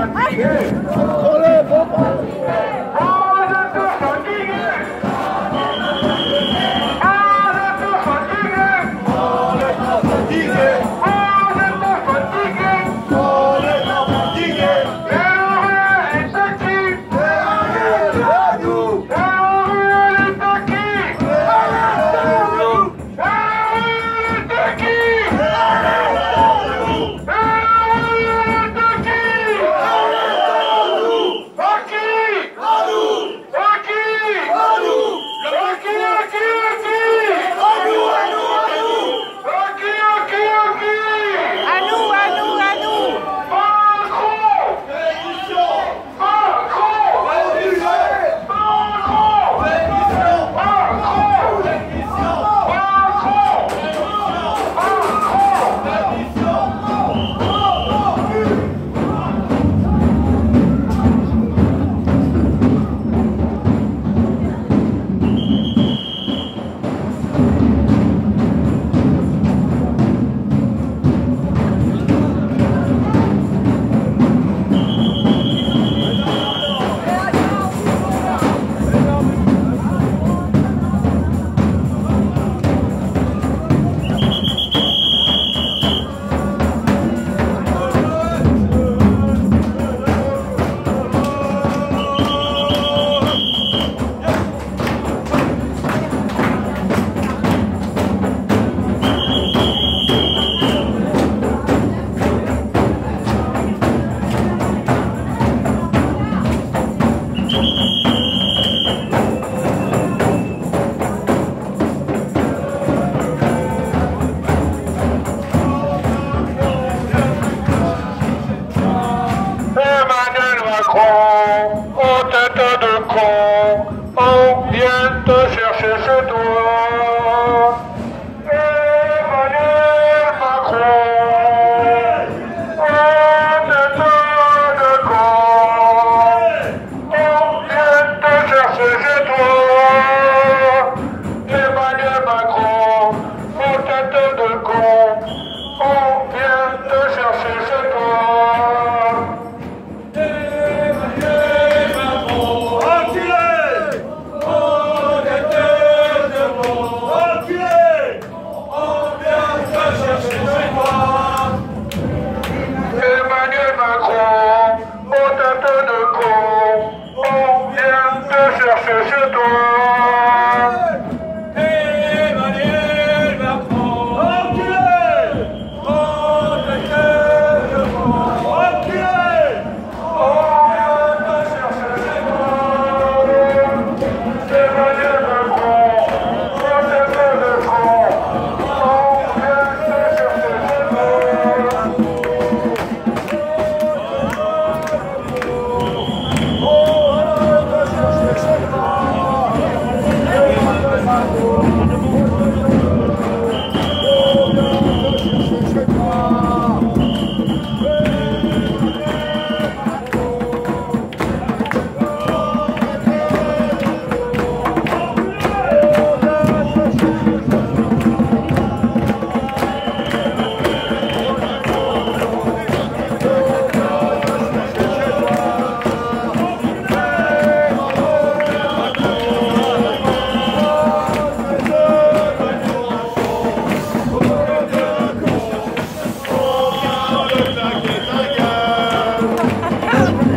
Ai. se acertou. California.